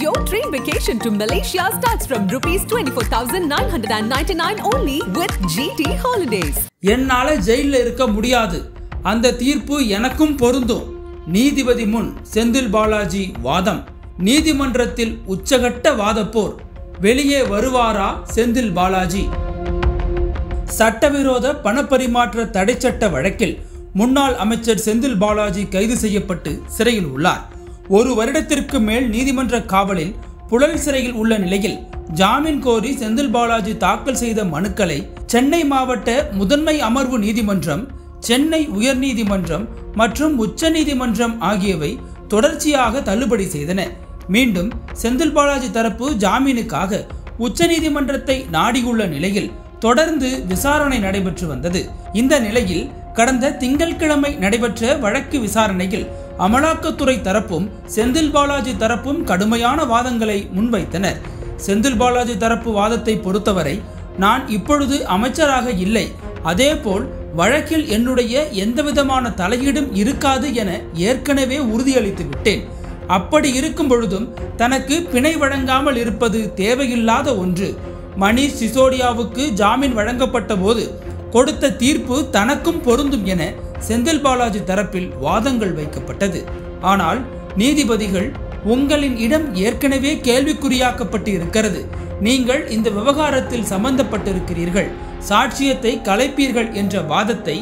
Your dream vacation to Malaysia starts from rupees 24,999 only with GT Holidays. என்னால ஜெயில்ல இருக்க முடியாது. அந்த தீர்ப்பு எனக்கும் பொருந்தும். நீதிபதி முன் செந்தில் பாலாஜி வாதம். நீதிமன்றத்தில் உச்சகட்ட வாதப்போர். வெளியே வருவாரா செந்தில் பாலாஜி? சட்டவிரோத பணப்பரிமாற்ற தடைச்சட்ட வழக்கில் முன்னாள் அமைச்சர் செந்தில் பாலாஜி கைது செய்யப்பட்டு சிறையில் உள்ளார். ஒரு வருடத்திற்கு மேல் நீதிமன்ற காவலில் புழல் சிறையில் உள்ள நிலையில் ஜாமீன் கோரி செந்தில் பாலாஜி தாக்கல் செய்த மனுக்களை சென்னை மாவட்ட முதன்மை அமர்வு நீதிமன்றம் சென்னை உயர்நீதிமன்றம் மற்றும் உச்சநீதிமன்றம் ஆகியவை தொடர்ச்சியாக தள்ளுபடி செய்தன. மீண்டும் செந்தில் பாலாஜி தரப்பு ஜாமீனுக்காக உச்சநீதிமன்றத்தை நாடியுள்ள நிலையில் தொடர்ந்து விசாரணை நடைபெற்று வந்தது. இந்த நிலையில் கடந்த திங்கட்கிழமை நடைபெற்ற வழக்கு விசாரணையில் அமலாக்கத்துறை தரப்பும் செந்தில் பாலாஜி தரப்பும் கடுமையான வாதங்களை முன்வைத்தனர். செந்தில் பாலாஜி தரப்பு வாதத்தை பொறுத்தவரை நான் இப்பொழுது அமைச்சராக இல்லை. அதேபோல் வழக்கில் என்னுடைய எந்தவிதமான தலையீடும் இருக்காது என ஏற்கனவே உறுதியளித்து விட்டேன். அப்படி இருக்கும் பொழுதும் தனக்கு பிணை வழங்காமல் இருப்பது தேவையில்லாத ஒன்று. மணீஷ் சிசோடியாவுக்கு ஜாமீன் வழங்கப்பட்ட போது கொடுத்த தீர்ப்பு தனக்கும் பொருந்தும் என செந்தில் பாலாஜி தரப்பில் வாதங்கள் வைக்கப்பட்டது. ஆனால் நீதிபதிகள் உங்களின் இடம் ஏற்கனவே கேள்விக்குறியாக்கப்பட்டு இருக்கிறது. நீங்கள் இந்த விவகாரத்தில் சம்பந்தப்பட்டிருக்கிறீர்கள். சாட்சியத்தை கலைப்பீர்கள் என்ற வாதத்தை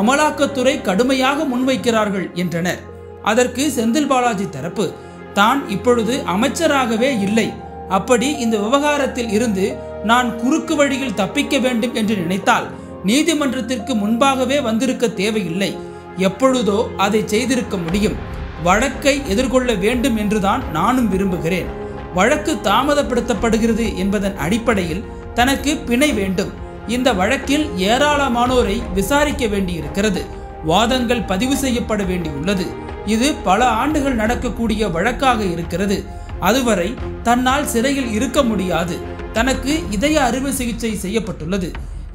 அமலாக்கத்துறை கடுமையாக முன்வைக்கிறார்கள் என்றனர். அதற்கு செந்தில் பாலாஜி தரப்பு தான் இப்பொழுது அமைச்சராகவே இல்லை. அப்படி இந்த விவகாரத்தில் இருந்து நான் குறுக்கு வழியில் தப்பிக்க வேண்டும் என்று நினைத்தால் நீதிமன்றத்திற்கு முன்பாகவே வந்திருக்க தேவையில்லை. எப்பொழுதோ அதை செய்திருக்க முடியும். வழக்கை எதிர்கொள்ள வேண்டும் என்றுதான் நானும் விரும்புகிறேன். வழக்கு தாமதப்படுத்தப்படுகிறது என்பதன் அடிப்படையில் தனக்கு பிணை வேண்டும். இந்த வழக்கில் ஏராளமானோரை விசாரிக்க வேண்டியிருக்கிறது. வாதங்கள் பதிவு செய்யப்பட வேண்டியுள்ளது. இது பல ஆண்டுகள் நடக்கக்கூடிய வழக்காக இருக்கிறது. அதுவரை தன்னால் சிறையில் இருக்க முடியாது. தனக்கு இதய அறுவை சிகிச்சை செய்யப்பட்டுள்ளது.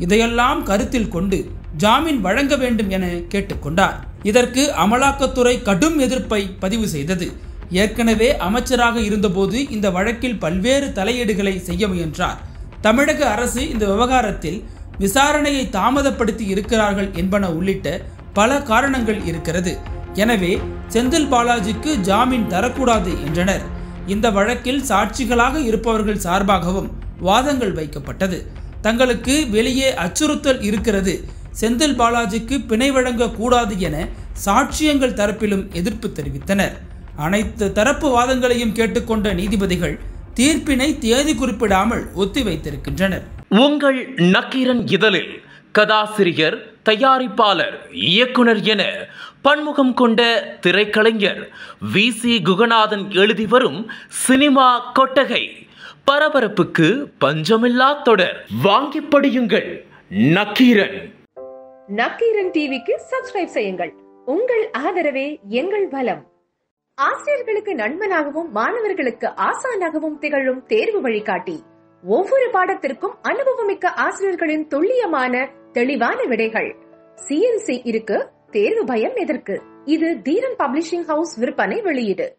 இதையெல்லாம் கருத்தில் கொண்டு ஜாமீன் வழங்க வேண்டும் என கேட்டுக்கொண்டார். இதற்கு அமலாக்கத்துறை கடும் எதிர்ப்பை பதிவு செய்தது. ஏற்கனவே அமைச்சராக இருந்தபோது இந்த வழக்கில் பல்வேறு தலையீடுகளை செய்ய முயன்றார். தமிழக அரசு இந்த விவகாரத்தில் விசாரணையை தாமதப்படுத்தி இருக்கிறார்கள் என்பன உள்ளிட்ட பல காரணங்கள் இருக்கிறது. எனவே செந்தில் பாலாஜிக்கு ஜாமீன் தரக்கூடாது என்றனர். இந்த வழக்கில் சாட்சிகளாக இருப்பவர்கள் சார்பாகவும் வாதங்கள் வைக்கப்பட்டது. தங்களுக்கு வெளியே அச்சுறுத்தல் இருக்கிறது. செந்தில் பாலாஜிக்கு பிணை வழங்கக்கூடாது என சாட்சியங்கள் தரப்பிலும் எதிர்ப்பு தெரிவித்தனர். அனைத்து தரப்பு வாதங்களையும் கேட்டுக்கொண்ட நீதிபதிகள் தீர்ப்பினை தேதி குறிப்பிடாமல் ஒத்திவைத்திருக்கின்றனர். உங்கள் நக்கீரன் இதழில் கதாசிரியர் தயாரிப்பாளர் இயக்குனர் என பன்முகம் கொண்ட திரைக்கலைஞர் வி சி குகநாதன் எழுதி வரும் சினிமா கொட்டகை பரபரப்புக்கு பஞ்சமில்லா தொடர். வாங்கி படியுங்கள். நக்கீரன். நக்கீரன் டிவிக்கு சப்ஸ்கிரைப் செய்யுங்கள். உங்கள் ஆதரவே எங்கள் பலம் ஆசிரியர்களுக்கு நண்பனாகவும் மாணவர்களுக்கு ஆசானாகவும் திகழும் தேர்வு வழிகாட்டி. ஒவ்வொரு பாடத்திற்கும் அனுபவமிக்க ஆசிரியர்களின் துல்லியமான தெளிவான விடைகள். சிஎன்சி இருக்கு தேர்வு பயம் எதற்கு? இது தீரன் பப்ளிஷிங் ஹவுஸ் விற்பனை வெளியீடு.